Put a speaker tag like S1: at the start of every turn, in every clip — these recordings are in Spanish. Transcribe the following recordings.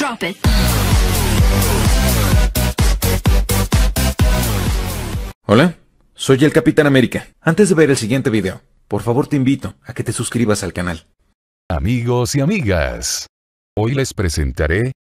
S1: Drop it.
S2: Hola, soy el Capitán América. Antes de ver el siguiente video, por favor te invito a que te suscribas al canal.
S3: Amigos y amigas. Hoy les presentaré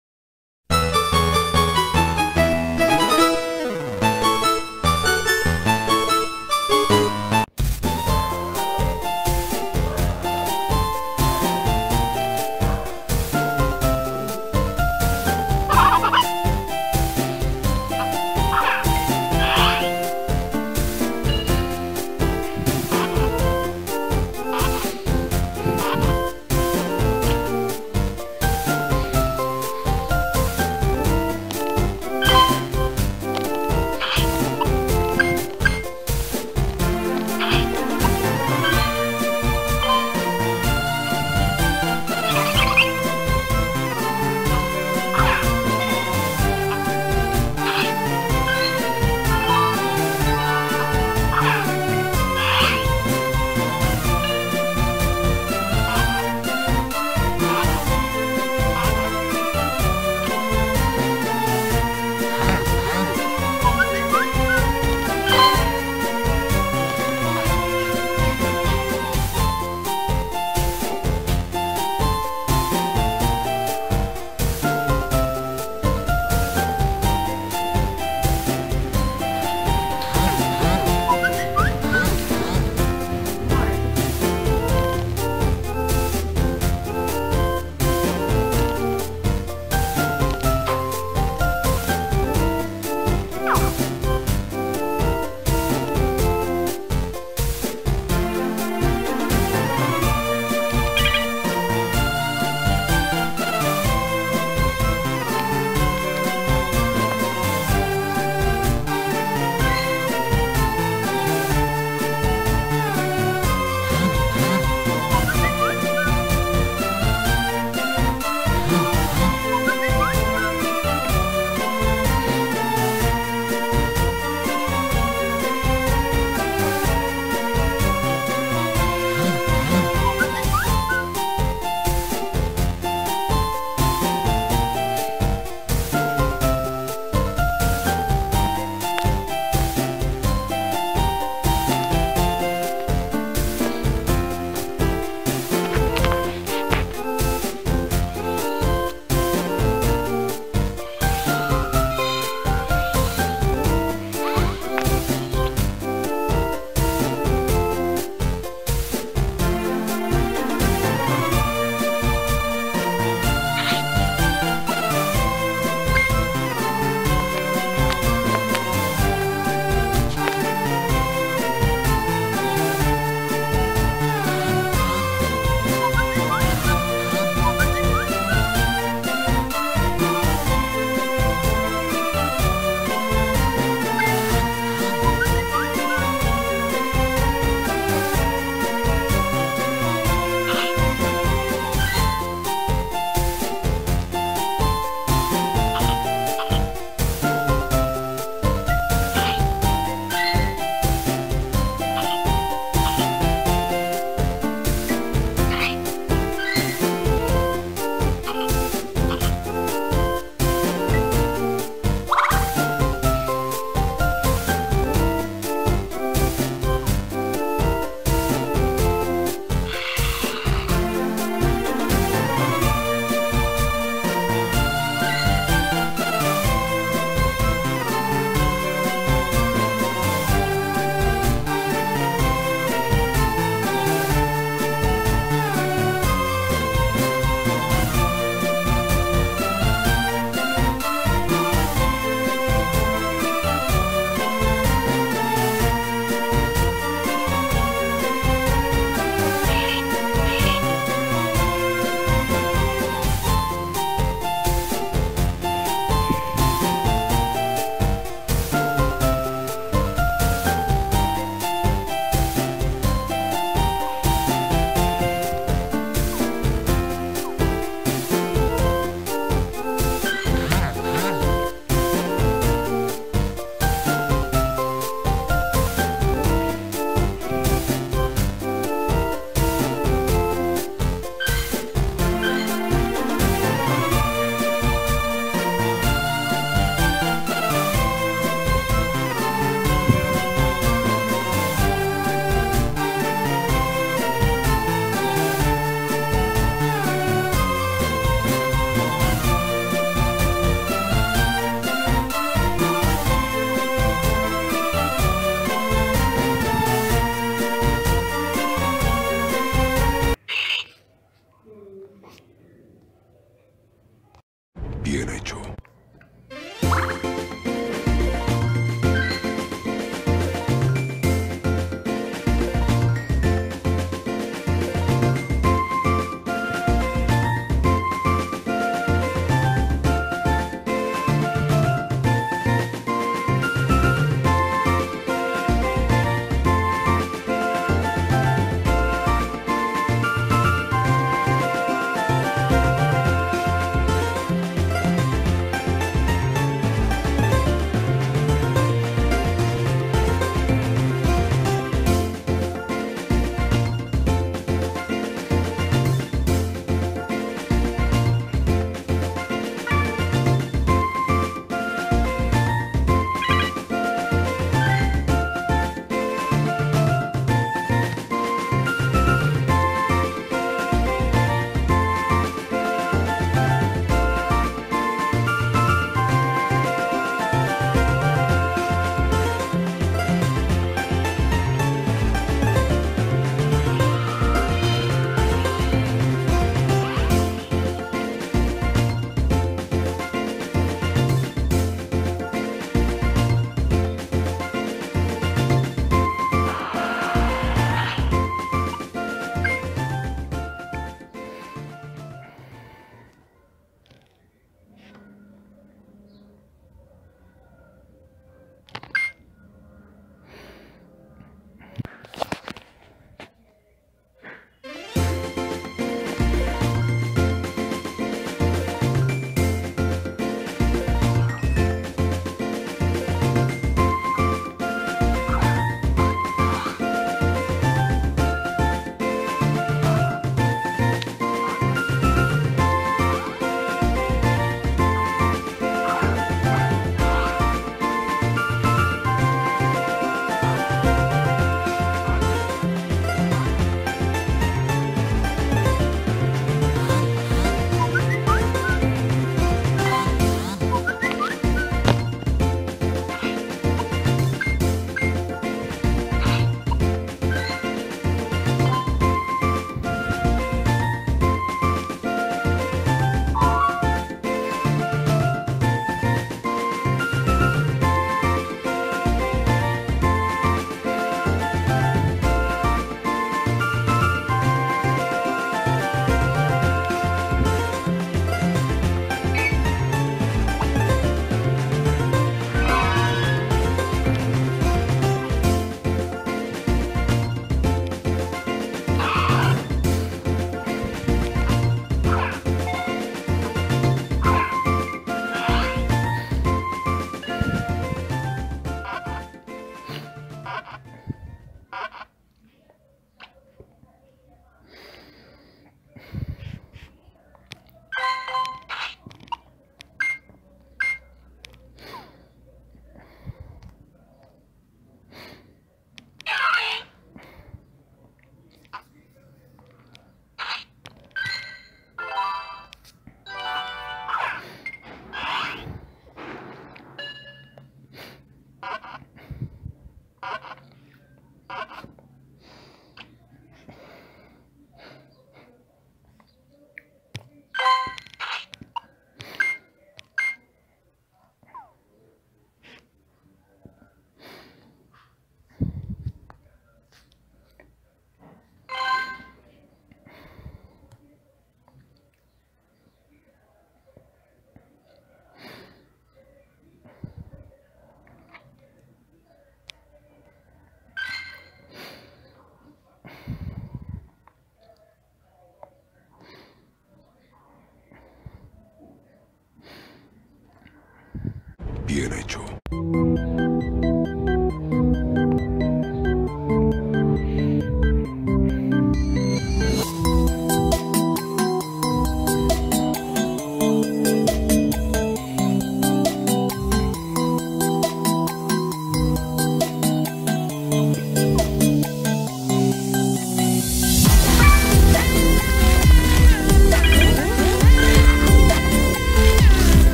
S4: Bien hecho.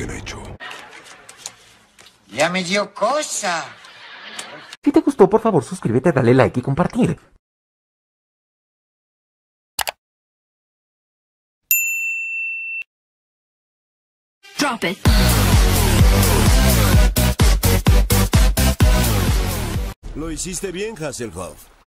S3: Bien hecho.
S5: Ya me dio cosa.
S6: Si te gustó, por favor, suscríbete, dale like y compartir.
S7: Drop it.
S8: Lo hiciste bien, Hasselhoff.